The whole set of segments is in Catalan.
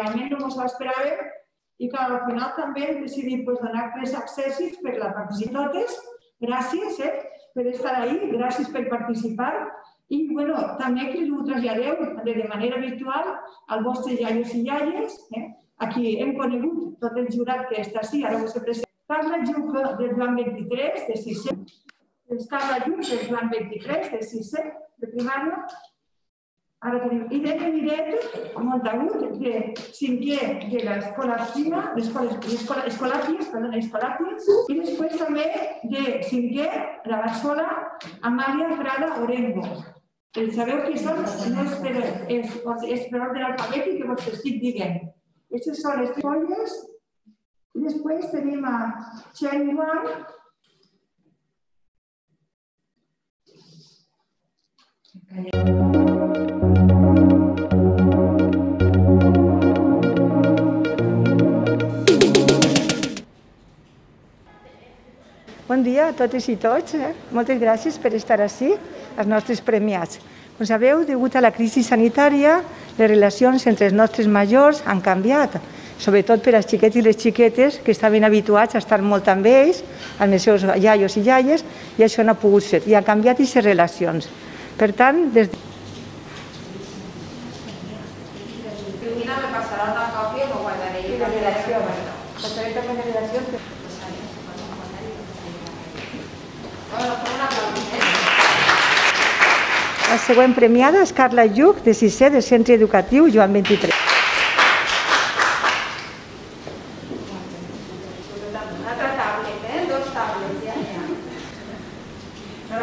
l'acompanyament no ens l'esperàvem i que al final també hem decidit pues, donar tres accessis per la participació totes. Gràcies eh, per estar ahí, gràcies per participar i bueno, també que ho traslladeu de manera virtual als vostres iaios i iaies. Eh? Aquí hem conegut tot el jurat que està així, ara us he presentat. Carla Lluc del Joan 23, de 6 Carla Lluc del Joan 23, de 6 de primària, Ara tenim Irene Miret, Montagut, de cinquè de l'escola Fina, l'escola Escolàties, perdó, Escolàties, i després també de cinquè de la Barçola, Amàlia Prada Orengo. Sabeu que són, no és per, és, és per ordre que vos estic dient. Aquestes són les folles. I després tenim a Chen Yuan, Bon dia a totes i tots. Eh? Moltes gràcies per estar així, els nostres premiats. Com sabeu, degut a la crisi sanitària, les relacions entre els nostres majors han canviat, sobretot per als xiquets i les xiquetes que estaven habituats a estar molt amb ells, amb els seus iaios i iaies, i això no ha pogut ser, i han canviat aquestes relacions. Per tant, des de... passarà una còpia i m'ho guardaré. La relació, passaré també la relació. La següent premiada és Carla Lluc, de 6è del Centre Educatiu Joan 23.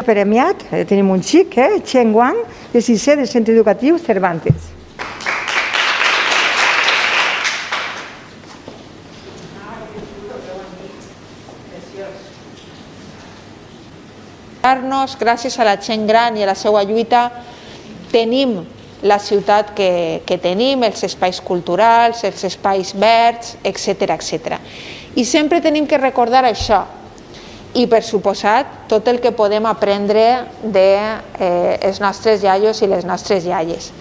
Premiat, eh, tenim un xic, eh? Chen Wang, de 6è del Centre Educatiu Cervantes. Nos gràcies a la gent gran i a la seva lluita, tenim la ciutat que, que tenim, els espais culturals, els espais verds, etc etc. I sempre tenim que recordar això, i per suposat tot el que podem aprendre dels de, eh, els nostres iaios i les nostres iaies.